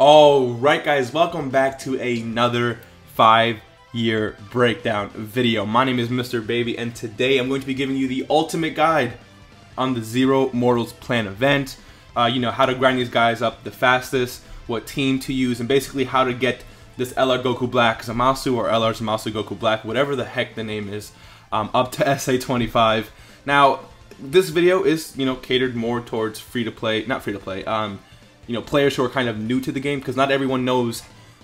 Alright guys, welcome back to another 5 year breakdown video. My name is Mr. Baby and today I'm going to be giving you the ultimate guide on the Zero Mortals Plan event. Uh, you know, how to grind these guys up the fastest, what team to use, and basically how to get this LR Goku Black Zamasu or LR Zamasu Goku Black, whatever the heck the name is, um, up to SA25. Now, this video is, you know, catered more towards free-to-play, not free-to-play, um, you know players who are kind of new to the game because not everyone knows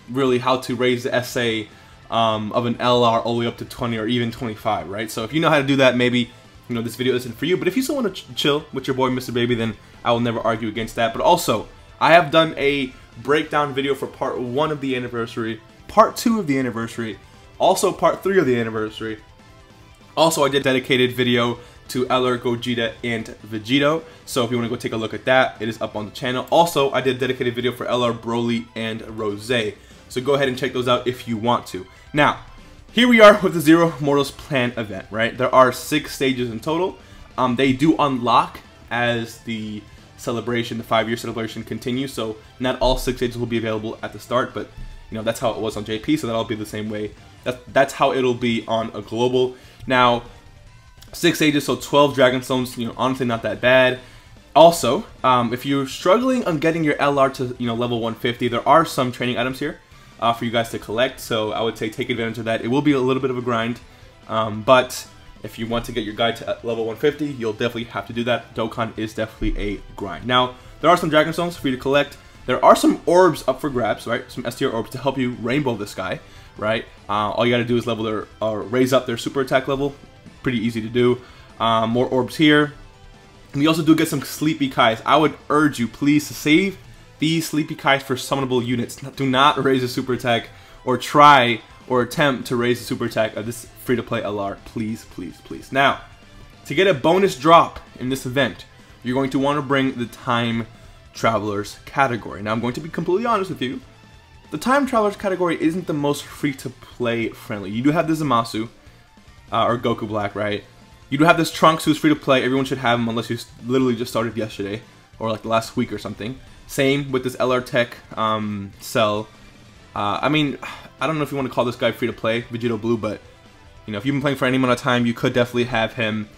really how to raise the SA um, of an LR all the way up to 20 or even 25, right? So if you know how to do that, maybe you know this video isn't for you. But if you still want to ch chill with your boy Mr. Baby, then I will never argue against that. But also, I have done a breakdown video for part one of the anniversary, part two of the anniversary, also part three of the anniversary. Also, I did a dedicated video to LR Gogeta and Vegito. So if you want to go take a look at that, it is up on the channel. Also, I did a dedicated video for LR Broly and Rose. So go ahead and check those out if you want to. Now, here we are with the Zero Mortals Plan event, right? There are six stages in total. Um, they do unlock as the celebration, the five-year celebration continues. So not all six stages will be available at the start, but you know that's how it was on JP. So that'll be the same way. That's that's how it'll be on a global. Now, six ages, so 12 Dragon Stones, you know, honestly not that bad. Also, um, if you're struggling on getting your LR to, you know, level 150, there are some training items here uh, for you guys to collect, so I would say take advantage of that. It will be a little bit of a grind, um, but if you want to get your guy to level 150, you'll definitely have to do that. Dokkan is definitely a grind. Now, there are some Dragon Stones for you to collect. There are some orbs up for grabs, right? Some STR orbs to help you rainbow this guy, right? Uh, all you gotta do is level their, or raise up their super attack level pretty easy to do. Um, more orbs here. And we also do get some Sleepy Kais. I would urge you, please, to save these Sleepy Kais for summonable units. Do not raise a super attack or try or attempt to raise a super attack of this free-to-play LR. Please, please, please. Now, to get a bonus drop in this event, you're going to want to bring the Time Travelers category. Now, I'm going to be completely honest with you. The Time Travelers category isn't the most free-to-play friendly. You do have the Zamasu, uh, or Goku Black, right? You do have this Trunks who's free to play. Everyone should have him unless you literally just started yesterday or like the last week or something. Same with this LR TEQ um, Cell. Uh, I mean, I don't know if you want to call this guy free to play, Vegito Blue, but you know, if you've been playing for any amount of time, you could definitely have him.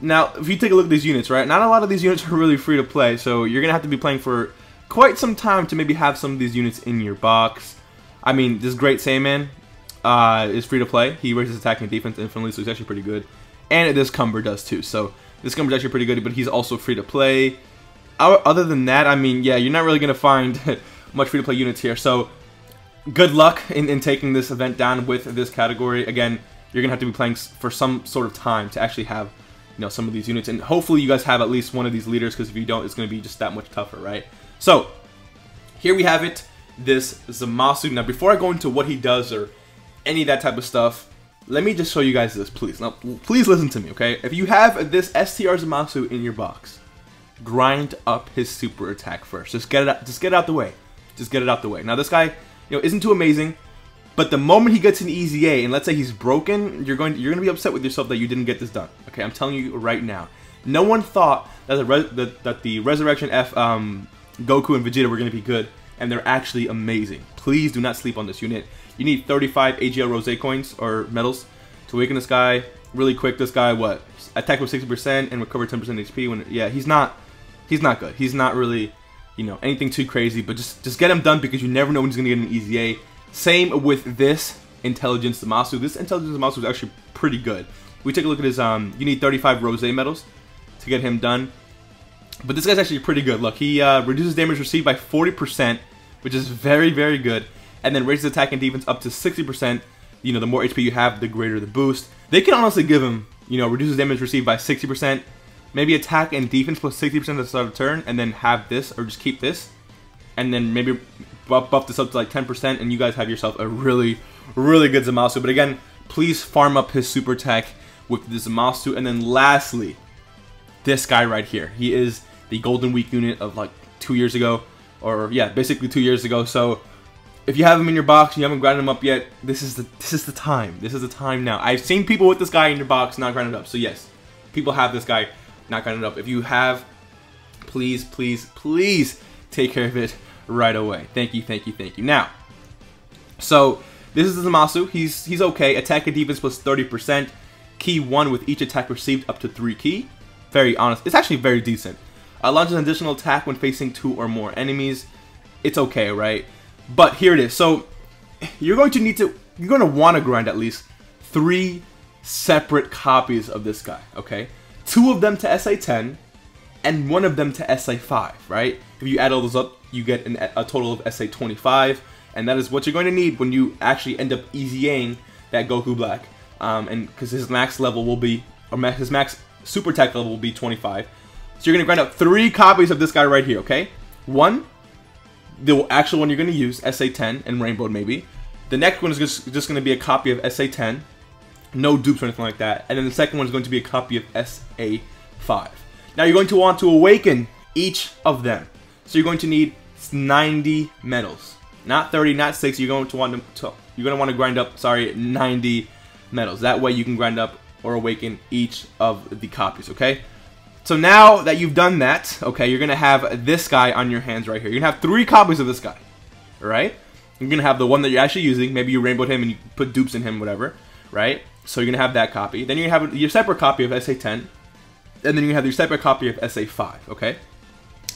Now, if you take a look at these units, right? Not a lot of these units are really free to play, so you're gonna have to be playing for quite some time to maybe have some of these units in your box. I mean, this Great Saiyaman, uh, is free to play. He raises attack and defense infinitely, so he's actually pretty good. And this Cumber does too. So this Cumber is actually pretty good, but he's also free to play. Other than that, I mean, yeah, you're not really going to find much free to play units here. So good luck in, in taking this event down with this category. Again, you're going to have to be playing for some sort of time to actually have you know some of these units. And hopefully you guys have at least one of these leaders, because if you don't, it's going to be just that much tougher, right? So here we have it, this Zamasu. Now, before I go into what he does or any of that type of stuff, let me just show you guys this, please. Now, please listen to me, okay? If you have this STR Zamasu in your box, grind up his super attack first. Just get it out, just get it out the way. Just get it out the way. Now, this guy, you know, isn't too amazing, but the moment he gets an EZA, and let's say he's broken, you're going to, you're going to be upset with yourself that you didn't get this done. Okay, I'm telling you right now. No one thought that the that, that the Resurrection F um, Goku and Vegeta were going to be good, and they're actually amazing. Please do not sleep on this unit. You need 35 AGL Rose coins or medals to awaken this guy really quick. This guy, what? Attack with 60% and recover 10% HP. When yeah, he's not, he's not good. He's not really, you know, anything too crazy. But just just get him done because you never know when he's gonna get an EZA. Same with this Intelligence Zamasu. This Intelligence Zamasu is actually pretty good. We take a look at his um. You need 35 Rose medals to get him done. But this guy's actually pretty good. Look, he uh, reduces damage received by 40%, which is very, very good and then raises attack and defense up to 60%. You know, the more HP you have, the greater the boost. They can honestly give him, you know, reduces damage received by 60%, maybe attack and defense plus 60% at the start of turn, and then have this, or just keep this, and then maybe buff, buff this up to like 10%, and you guys have yourself a really, really good Zamasu. But again, please farm up his super attack with this Zamasu, and then lastly, this guy right here. He is the Golden Week unit of like two years ago, or yeah, basically two years ago. So if you have him in your box and you haven't grinded him up yet, this is the this is the time. This is the time now. I've seen people with this guy in your box not grinded up. So yes, people have this guy not grinded up. If you have, please, please, please take care of it right away. Thank you, thank you, thank you. Now, so this is Zamasu. He's he's okay. Attack and defense plus 30%. Ki 1 with each attack received up to 3 Ki. Very honest. It's actually very decent. Uh, launches an additional attack when facing 2 or more enemies. It's okay, right? But here it is. So you're going to need to, you're going to want to grind at least 3 separate copies of this guy, okay? Two of them to SA10 and one of them to SA5, right? If you add all those up, you get an, a total of SA25 and that is what you're going to need when you actually end up easying that Goku Black. Um, and because his max level will be, or max, his max super attack level will be 25. So you're going to grind up three copies of this guy right here, okay? One, the actual one you're going to use, SA10 and Rainbow maybe. The next one is just, just going to be a copy of SA10, no dupes or anything like that. And then the second one is going to be a copy of SA5. Now you're going to want to awaken each of them. So you're going to need 90 medals not 30, not 60. You're going to want to, you're going to want to grind up, sorry, 90 medals. That way you can grind up or awaken each of the copies, okay? So now that you've done that, okay, you're going to have this guy on your hands right here. You're going to have three copies of this guy, right? You're going to have the one that you're actually using. Maybe you rainbowed him and you put dupes in him, whatever, right? So you're going to have that copy. Then you're going to have your separate copy of SA10. And then going have your separate copy of SA5, okay?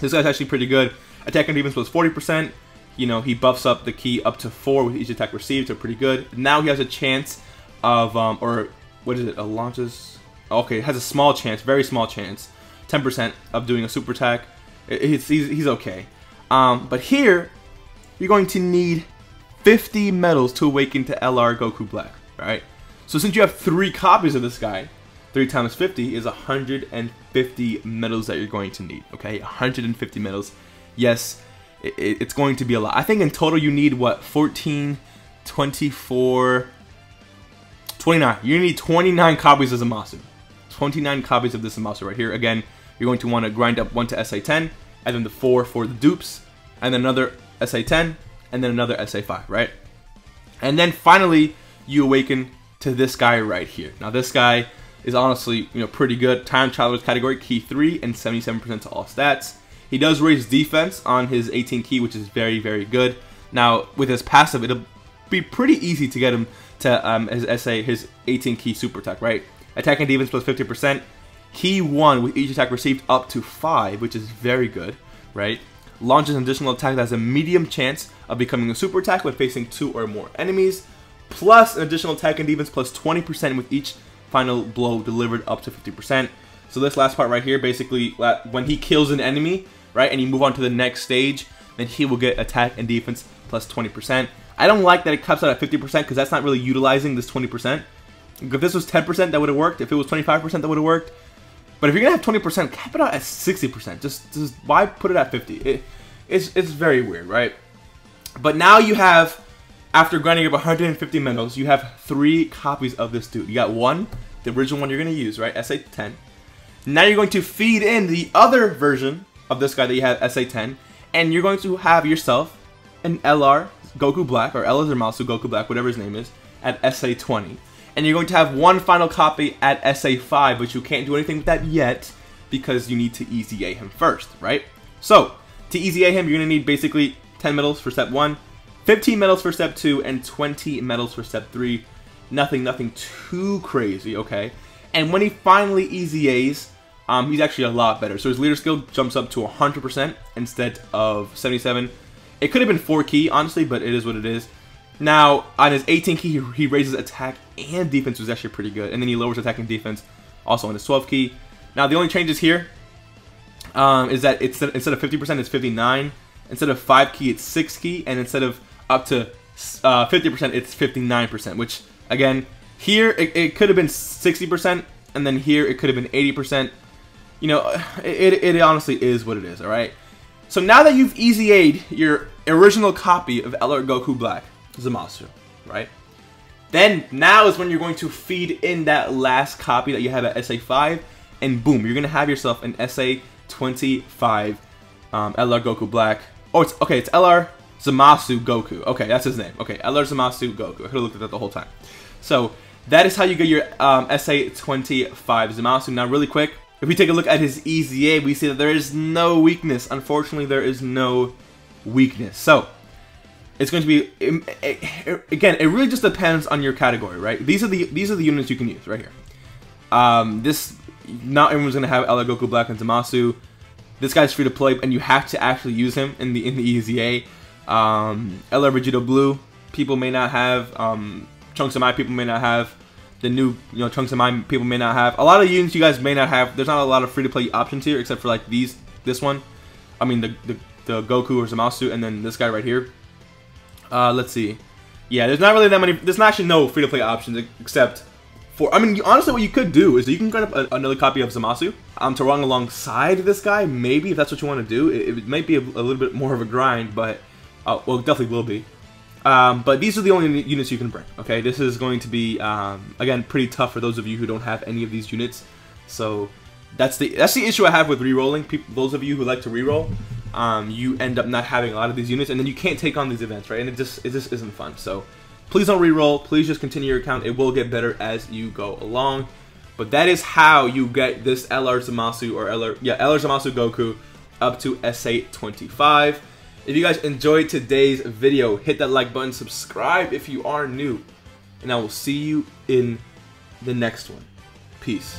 This guy's actually pretty good. Attack and defense was 40% you know, he buffs up the Ki up to 4 with each attack received, so pretty good. Now he has a chance of, um, or what is it, a launches? Okay, it has a small chance, very small chance, 10% of doing a super attack. It's, he's, he's okay. Um, but here, you're going to need 50 medals to awaken to LR Goku Black, right? So since you have three copies of this guy, 3 times 50 is 150 medals that you're going to need, okay? 150 medals. Yes, it, it's going to be a lot. I think in total you need, what, 14, 24, 29. You need 29 copies of Zamasu. 29 copies of this Zamasu right here. Again, you're going to want to grind up one to SA10, and then the four for the dupes, and then another SA10, and then another SA5, right? And then finally, you awaken to this guy right here. Now this guy is honestly, you know, pretty good. Time Traveler's category, Ki 3, and 77% to all stats. He does raise defense on his 18 Ki, which is very, very good. Now, with his passive, it'll be pretty easy to get him to um, his SA, his 18 Ki super attack, right? Attack and defense plus 50%. Ki 1 with each attack received up to 5, which is very good, right? Launches an additional attack that has a medium chance of becoming a super attack when facing 2 or more enemies, plus an additional attack and defense plus 20% with each final blow delivered up to 50%. So this last part right here, basically, uh, when he kills an enemy, right, and you move on to the next stage, then he will get attack and defense plus 20%. I don't like that it caps out at 50% because that's not really utilizing this 20%. If this was 10%, that would have worked. If it was 25%, that would have worked. But if you're gonna have 20%, cap it out at 60%. Just, just why put it at 50? It, it's, it's very weird, right? But now you have, after grinding up 150 medals, you have three copies of this dude. You got one, the original one you're gonna use, right? SA10. Now you're going to feed in the other version of this guy that you have SA10, and you're going to have yourself an LR Goku Black, or LR Zamasu Goku Black, whatever his name is, at SA20. And you're going to have one final copy at SA5, but you can't do anything with that yet, because you need to EZA him first, right? So, to EZA him, you're going to need basically 10 medals for step 1, 15 medals for step 2, and 20 medals for step 3. Nothing, nothing too crazy, okay? And when he finally EZA's, um, he's actually a lot better. So his leader skill jumps up to 100% instead of 77. It could have been 4 Ki, honestly, but it is what it is. Now, on his 18 Ki, he raises attack and defense, which is actually pretty good. And then he lowers attack and defense also on his 12 Ki. Now, the only changes here um, is that it's instead of 50%, it's 59. Instead of 5 Ki, it's 6 Ki. And instead of up to 50%, uh, it's 59%, which, again, here it, it could have been 60%, and then here it could have been 80% you know, it, it honestly is what it is, alright? So now that you've easy aid your original copy of LR Goku Black, Zamasu, right? Then now is when you're going to feed in that last copy that you have at SA5, and boom, you're gonna have yourself an SA25 um, LR Goku Black. Oh, it's okay. It's LR Zamasu Goku. Okay, that's his name. Okay, LR Zamasu Goku. I could have looked at that the whole time. So that is how you get your um, SA25 Zamasu. Now, really quick, if we take a look at his EZA, we see that there is no weakness. Unfortunately, there is no weakness. So it's going to be again. It really just depends on your category, right? These are the these are the units you can use right here. Um, this not everyone's going to have LR Goku Black and Zamasu. This guy's free to play, and you have to actually use him in the in the EZA. Um, Vegeta Blue people may not have. Um, Trunks and Mai people may not have. The new, you know, Trunks and Mai people may not have. A lot of units you guys may not have. There's not a lot of free-to-play options here, except for like these, this one. I mean, the, the, the Goku or Zamasu, and then this guy right here. Uh, let's see. Yeah, there's not really that many. There's actually no free-to-play options except for. I mean, honestly, what you could do is you can grab another copy of Zamasu um, to run alongside this guy. Maybe if that's what you want to do, it, it might be a, a, little bit more of a grind, but uh, well, it definitely will be. Um, but these are the only units you can bring. Okay, this is going to be um, again pretty tough for those of you who don't have any of these units. So that's the that's the issue I have with re-rolling. People, those of you who like to re-roll, um, you end up not having a lot of these units, and then you can't take on these events, right? And it just it just isn't fun. So please don't re-roll. Please just continue your account. It will get better as you go along. But that is how you get this LR Zamasu or LR yeah LR Zamasu Goku up to SA25. If you guys enjoyed today's video, hit that like button, subscribe if you are new, and I will see you in the next one. Peace.